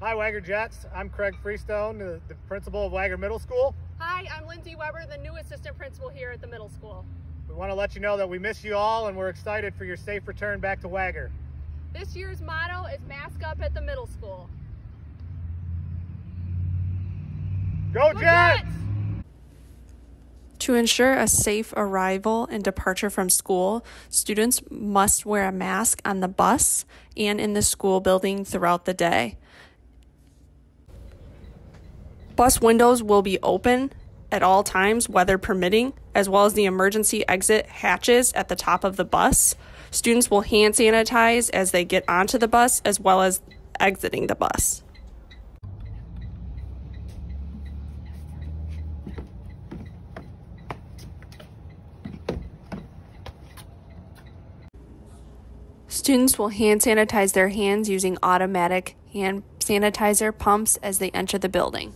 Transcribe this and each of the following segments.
Hi, Wagar Jets. I'm Craig Freestone, the, the principal of Wagar Middle School. Hi, I'm Lindsay Weber, the new assistant principal here at the middle school. We want to let you know that we miss you all and we're excited for your safe return back to Wagar. This year's motto is mask up at the middle school. Go, Go Jets! Jets! To ensure a safe arrival and departure from school, students must wear a mask on the bus and in the school building throughout the day. Bus windows will be open at all times, weather permitting, as well as the emergency exit hatches at the top of the bus. Students will hand sanitize as they get onto the bus as well as exiting the bus. Students will hand sanitize their hands using automatic hand sanitizer pumps as they enter the building.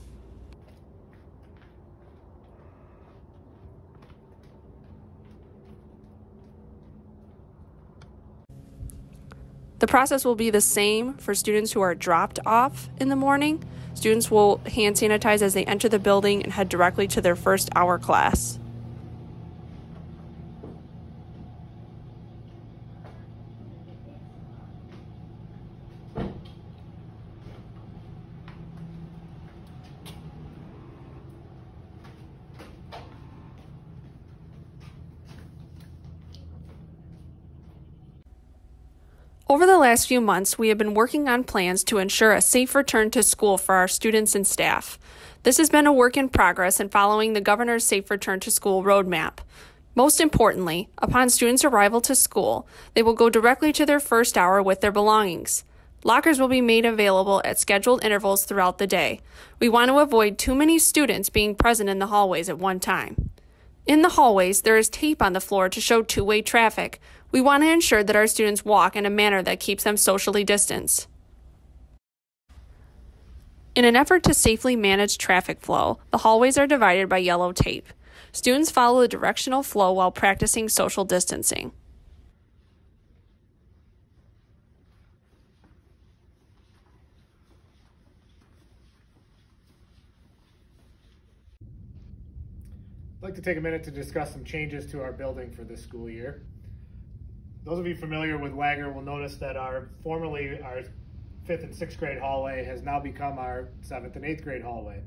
The process will be the same for students who are dropped off in the morning. Students will hand sanitize as they enter the building and head directly to their first hour class. Over the last few months, we have been working on plans to ensure a safe return to school for our students and staff. This has been a work in progress and following the Governor's Safe Return to School roadmap. Most importantly, upon students' arrival to school, they will go directly to their first hour with their belongings. Lockers will be made available at scheduled intervals throughout the day. We want to avoid too many students being present in the hallways at one time. In the hallways, there is tape on the floor to show two way traffic. We want to ensure that our students walk in a manner that keeps them socially distanced. In an effort to safely manage traffic flow, the hallways are divided by yellow tape. Students follow the directional flow while practicing social distancing. I'd like to take a minute to discuss some changes to our building for this school year. Those of you familiar with Wagar will notice that our formerly our fifth and sixth grade hallway has now become our seventh and eighth grade hallway.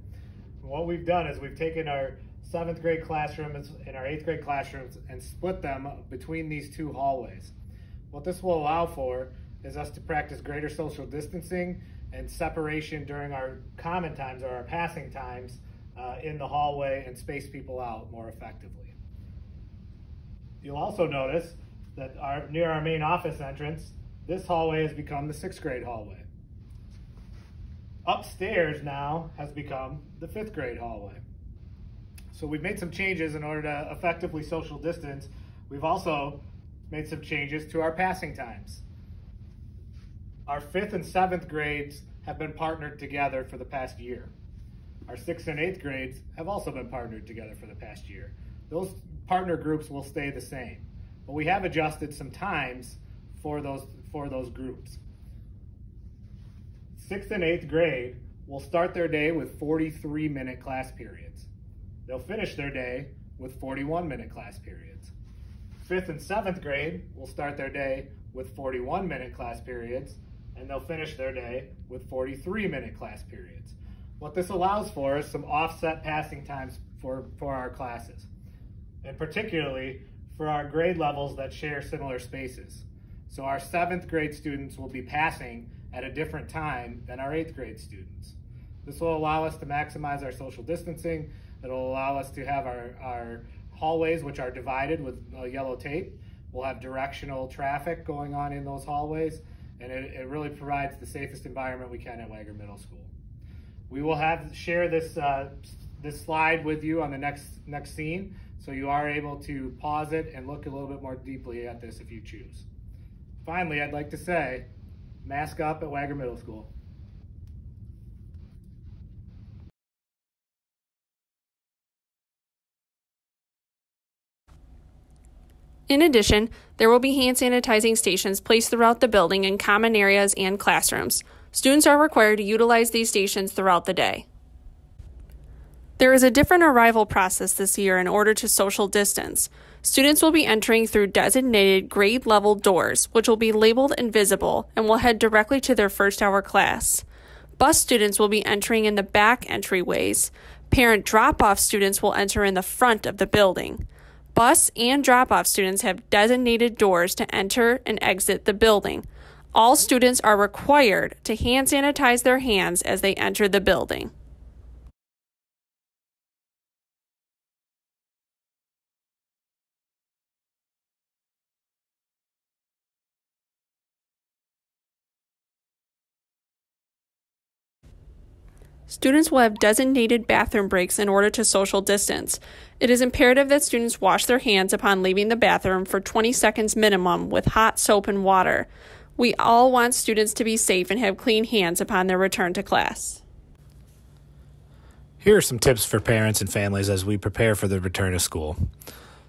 And what we've done is we've taken our seventh grade classrooms and our eighth grade classrooms and split them between these two hallways. What this will allow for is us to practice greater social distancing and separation during our common times or our passing times uh, in the hallway and space people out more effectively. You'll also notice that our, near our main office entrance, this hallway has become the sixth grade hallway. Upstairs now has become the fifth grade hallway. So we've made some changes in order to effectively social distance. We've also made some changes to our passing times. Our fifth and seventh grades have been partnered together for the past year. Our sixth and eighth grades have also been partnered together for the past year. Those partner groups will stay the same, but we have adjusted some times for those, for those groups. Sixth and eighth grade will start their day with 43 minute class periods. They'll finish their day with 41 minute class periods. Fifth and seventh grade will start their day with 41 minute class periods, and they'll finish their day with 43 minute class periods. What this allows for is some offset passing times for, for our classes, and particularly for our grade levels that share similar spaces. So our seventh grade students will be passing at a different time than our eighth grade students. This will allow us to maximize our social distancing. It'll allow us to have our, our hallways, which are divided with yellow tape. We'll have directional traffic going on in those hallways, and it, it really provides the safest environment we can at Wagar Middle School. We will have share this uh, this slide with you on the next next scene, so you are able to pause it and look a little bit more deeply at this if you choose. Finally, I'd like to say, mask up at Wagar Middle School. In addition, there will be hand sanitizing stations placed throughout the building in common areas and classrooms. Students are required to utilize these stations throughout the day. There is a different arrival process this year in order to social distance. Students will be entering through designated grade level doors, which will be labeled invisible and will head directly to their first hour class. Bus students will be entering in the back entryways. Parent drop off students will enter in the front of the building. Bus and drop off students have designated doors to enter and exit the building. All students are required to hand sanitize their hands as they enter the building. Students will have designated bathroom breaks in order to social distance. It is imperative that students wash their hands upon leaving the bathroom for 20 seconds minimum with hot soap and water. We all want students to be safe and have clean hands upon their return to class. Here are some tips for parents and families as we prepare for the return to school.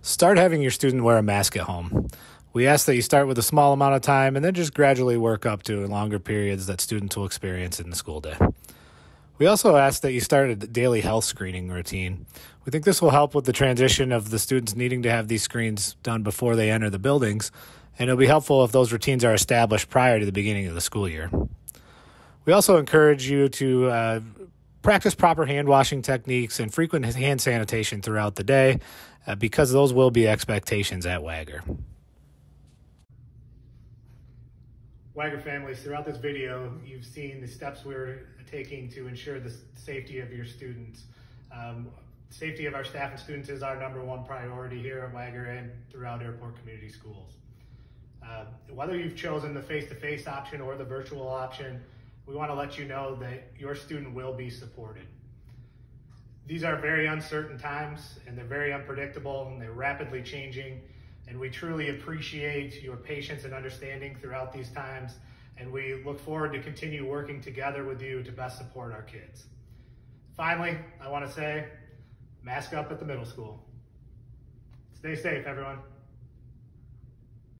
Start having your student wear a mask at home. We ask that you start with a small amount of time and then just gradually work up to longer periods that students will experience in the school day. We also ask that you start a daily health screening routine. We think this will help with the transition of the students needing to have these screens done before they enter the buildings, and it'll be helpful if those routines are established prior to the beginning of the school year. We also encourage you to uh, practice proper hand washing techniques and frequent hand sanitation throughout the day uh, because those will be expectations at Wagar. Wagar families, throughout this video, you've seen the steps we're taking to ensure the safety of your students. Um, safety of our staff and students is our number one priority here at Wagar and throughout Airport Community Schools. Uh, whether you've chosen the face-to-face -face option or the virtual option, we want to let you know that your student will be supported. These are very uncertain times and they're very unpredictable and they're rapidly changing and we truly appreciate your patience and understanding throughout these times. And we look forward to continue working together with you to best support our kids. Finally, I want to say, mask up at the middle school. Stay safe, everyone.